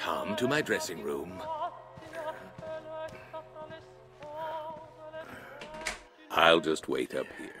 Come to my dressing room. I'll just wait up here.